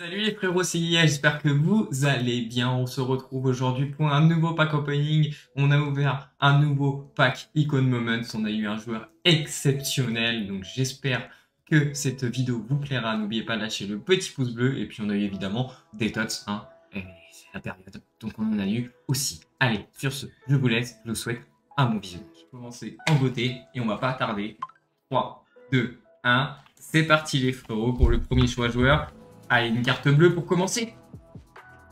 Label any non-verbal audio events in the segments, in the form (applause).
Salut les frérots, c'est j'espère que vous allez bien. On se retrouve aujourd'hui pour un nouveau pack opening. On a ouvert un nouveau pack Icon Moments. On a eu un joueur exceptionnel, donc j'espère que cette vidéo vous plaira. N'oubliez pas de lâcher le petit pouce bleu. Et puis on a eu évidemment des tots, hein. c'est la période, donc on en a eu aussi. Allez, sur ce, je vous laisse, je vous souhaite un bon visionnage. Commencer en beauté et on va pas tarder. 3, 2, 1, c'est parti les frérots pour le premier choix joueur. Allez, une carte bleue pour commencer.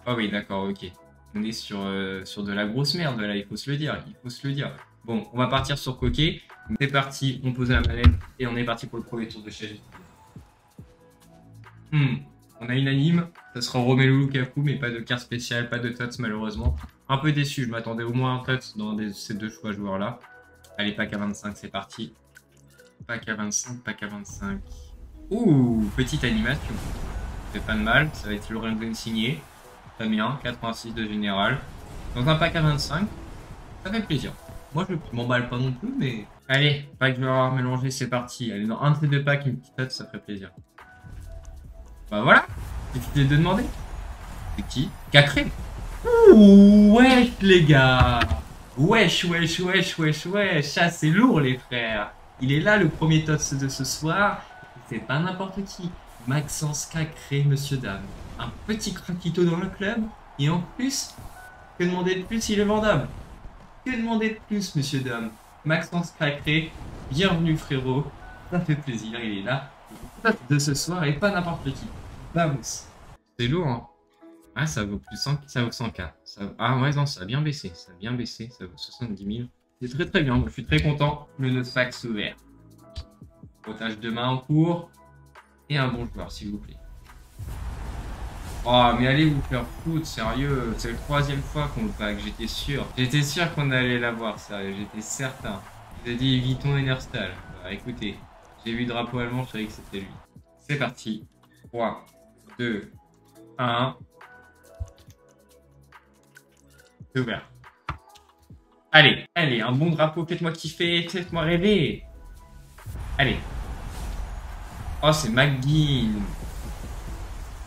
Oh oui, d'accord, ok. On est sur, euh, sur de la grosse merde là, il faut se le dire, il faut se le dire. Bon, on va partir sur Coquet. C'est parti, on pose la manette et on est parti pour le premier tour de chaise. Hmm, on a une anime, ça sera Romelu Lukaku, mais pas de carte spéciale, pas de tots malheureusement. Un peu déçu, je m'attendais au moins un tots dans ces deux choix joueurs là. Allez, pack à 25, c'est parti. Pack à 25, pack à 25. Ouh, petite animation pas de mal. Ça va être Lorenzen signé. Très bien, 86 de général. Dans un pack à 25, ça fait plaisir. Moi, je m'emballe pas non plus, mais... Allez, pack de avoir mélangé, c'est parti. Allez, dans un de ces deux packs, une petite note, ça ferait plaisir. Bah voilà C'est de demander. C'est qui? Cacré Ouh, wesh, les gars Wesh, wesh, wesh, wesh, wesh Ça, c'est lourd, les frères Il est là, le premier tots de ce soir. C'est pas n'importe qui. Maxence Cacré, monsieur dame. Un petit craquito dans le club. Et en plus, que demander de plus, il est vendable. Que demander de plus, monsieur dame? Maxence Cacré, bienvenue frérot. Ça fait plaisir, il est là. De ce soir et pas n'importe qui. Vamos. C'est lourd, hein Ah, ça vaut plus 100, ça vaut 100k. Ah ouais, non, ça a bien baissé. Ça a bien baissé, ça vaut 70 000. C'est très très bien, je suis très content. Le fax ouvert. Potage de main en cours et un bon joueur, s'il vous plaît. Oh, mais allez vous faire foutre, sérieux. C'est la troisième fois qu'on le pack, j'étais sûr. J'étais sûr qu'on allait l'avoir, sérieux, j'étais certain. Vous avez dit Vuitton et Nerstal. Bah écoutez, j'ai vu le drapeau allemand, je savais que c'était lui. C'est parti. 3, 2, 1. C'est ouvert. Allez, allez, un bon drapeau, faites-moi kiffer, faites-moi rêver. Allez, Oh, c'est McGee.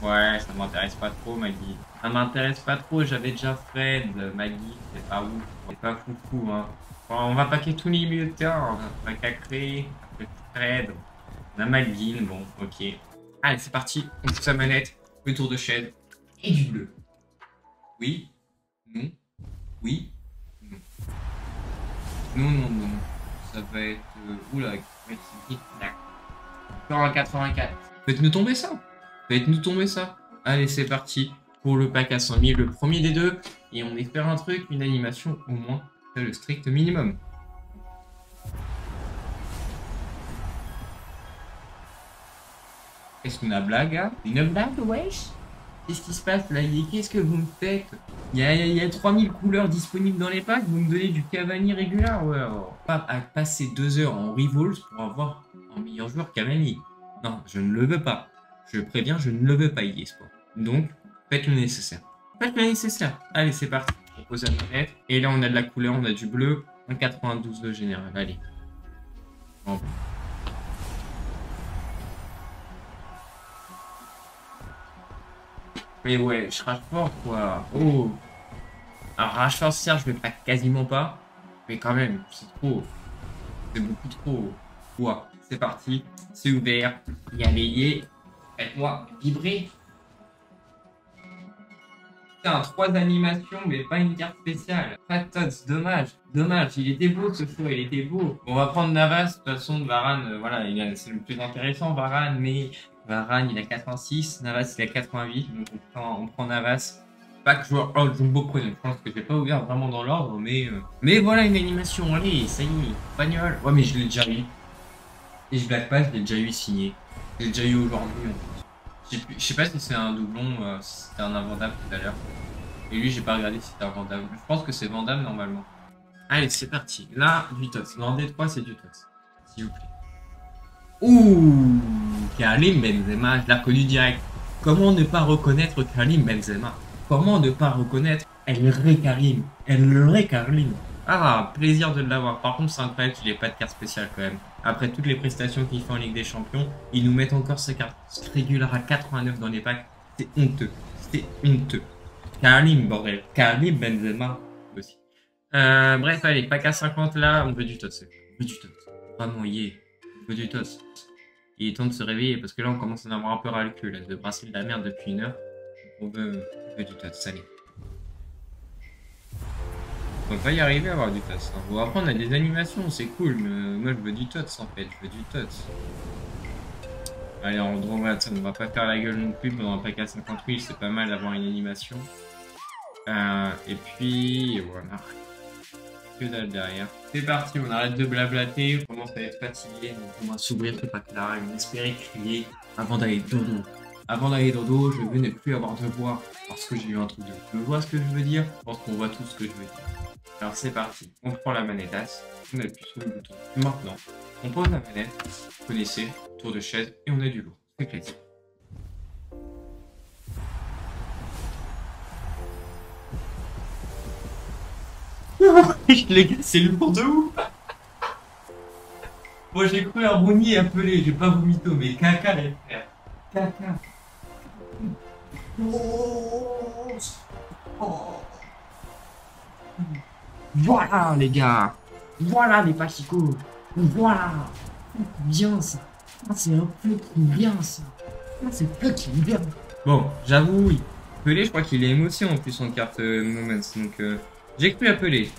Ouais, ça m'intéresse pas trop, Maggie. Ça m'intéresse pas trop, j'avais déjà Fred, Maggie, c'est pas ouf. C'est pas fou, hein. on va paquer tous les milieux de terrain. On va Cacré, Fred. On a Maggie, bon, ok. Allez, c'est parti. On pousse sa manette, le tour de chaîne et du bleu. Oui, non, oui, non. Non, non, non. Ça va être... Euh, oula, d'accord. Encore un 84. Faites-nous tomber ça. Faites-nous tomber ça. Allez, c'est parti pour le pack à 100 000, le premier des deux. Et on espère un truc, une animation au moins. C'est le strict minimum. Est-ce qu'on a blague, hein? Une blague, wesh? Qu'est-ce qui se passe là Qu'est-ce que vous me faites? Il y, a, il y, a, 3000 couleurs disponibles dans les packs, vous me donnez du Cavani régulier Ouais, pas à passer deux heures en Revolts pour avoir meilleur joueur Cavani. Non, je ne le veux pas. Je préviens, je ne le veux pas, e-sport. Donc, faites le nécessaire. Faites le nécessaire. Allez, c'est parti. On pose la manette. Et là, on a de la couleur, on a du bleu. Un 92 de général. Allez. Mais ouais, je rage fort, quoi. Oh. Alors, rage fort, je vais pas quasiment pas. Mais quand même, c'est trop. C'est beaucoup trop. Quoi? C'est parti, c'est ouvert. Y a les Faites-moi vibrer. Putain, trois animations, mais pas une carte spéciale. Pas de dommage. Dommage, il était beau ce choix, il était beau. on va prendre Navas, de toute façon, Varane, euh, voilà, c'est le plus intéressant, Varane, mais Varane, il a 86, Navas, il a 88, donc on prend, on prend Navas. Je vois oh, Jumbo Chrono, je pense que j'ai pas ouvert vraiment dans l'ordre, mais... Euh, mais voilà une animation, allez, ça y est, Pagnol. Ouais, mais je l'ai déjà eu. Et je Black Pass, je l'ai déjà eu signé. Je l'ai déjà eu aujourd'hui. Je sais pas si c'est un doublon, euh, si c'était un invendable tout à l'heure. Et lui, j'ai pas regardé si c'était un vendable. Je pense que c'est vendable normalement. Allez, c'est parti. Là, du TOTS. Dans D3, c'est du TOTS. S'il vous plaît. Ouh Karim Benzema, je l'ai reconnu direct. Comment ne pas reconnaître Karim Benzema? Comment ne pas reconnaître El Rey Karim? El Rey Karim ah, plaisir de l'avoir. Par contre, c'est incroyable qu'il n'ait pas de carte spéciale quand même. Après toutes les prestations qu'il fait en Ligue des Champions, ils nous mettent encore ses cartes régulières à 89 dans les packs. C'est honteux. C'est honteux. Karim, bordel. Karim Benzema aussi. Euh, bref, allez, pack à 50 là, on veut du tots. On veut du tots. Vraiment, yeah. On veut du tots. Il est temps de se réveiller parce que là, on commence à en avoir un peu ras le cul, là, de brasser de la merde depuis une heure. On veut, on veut du tots, allez. On va pas y arriver à avoir du tots. Hein. Bon, après, on a des animations, c'est cool, mais euh, moi, je veux du tots en fait. Je veux du tots. Allez, on, on, va, on va pas faire la gueule non plus pendant un pack à 50 000, c'est pas mal d'avoir une animation. Euh, et puis, voilà. Que dalle derrière. C'est parti, on arrête de blablater, on commence à être fatigué, donc on va s'ouvrir ce pack-là et on espérait crier avant d'aller dodo. Avant d'aller dodo, je veux ne plus avoir de voix parce que j'ai eu un truc de... Je vois ce que je veux dire Je pense qu'on voit tout ce que je veux dire. Alors c'est parti, on prend la manette on appuie sur le bouton. Maintenant, on pose la manette, vous connaissez, tour de chaise, et on a du lourd. C'est plaisir. Les gars, c'est lourd de ouf Moi j'ai cru à Bruni appeler, j'ai pas vomito, mais caca les frères. Caca. Voilà les gars Voilà les pachicots Voilà Bien ça C'est un peu bien ça C'est un qui bien Bon, j'avoue, oui. Pelé, je crois qu'il est émotion en plus en carte euh, Moments, donc... Euh, j'ai cru appeler.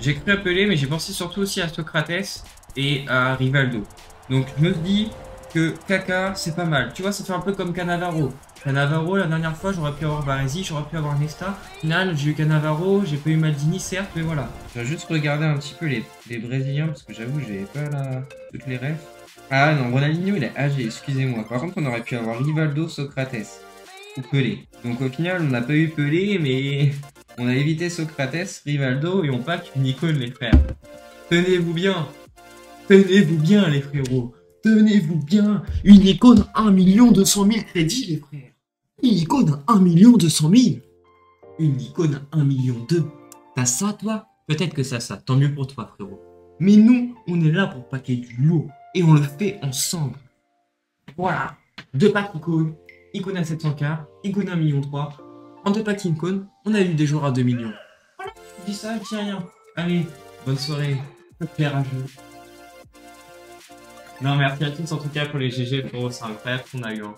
J'ai cru appeler, mais j'ai pensé surtout aussi à Socrates et à Rivaldo. Donc je me dis que Kaka, c'est pas mal. Tu vois, ça fait un peu comme Canavaro. Canavaro, la dernière fois, j'aurais pu avoir Baresi, j'aurais pu avoir Nesta. Final, j'ai eu Canavaro, j'ai pas eu Maldini, certes, mais voilà. Je vais juste regarder un petit peu les, les Brésiliens, parce que j'avoue, j'ai pas là toutes les rêves. Ah non, Ronaldinho, il est âgé, excusez-moi. Par contre, on aurait pu avoir Rivaldo, Socrates ou Pelé. Donc au final, on n'a pas eu Pelé, mais (laughs) on a évité Socrates, Rivaldo et on pack une icône, les frères. Tenez-vous bien Tenez-vous bien, les frérots Tenez-vous bien Une icône 1 million 200 000 crédits, les frères une icône 1 million 200 000 Une icône 1 million 2 T'as ça, toi? Peut-être que ça, ça. Tant mieux pour toi, frérot. Mais nous, on est là pour paquer du lourd. Et on le fait ensemble. Voilà. Deux packs icônes. Icône à 700k. Icône à 1 million 3. En deux packs icônes, on a eu des joueurs à 2 millions. Voilà. Dis ça, je rien. Allez, bonne soirée. Un jeu. Non, merci à tous en tout cas pour les GG, pour c'est incroyable qu'on a eu. Hein.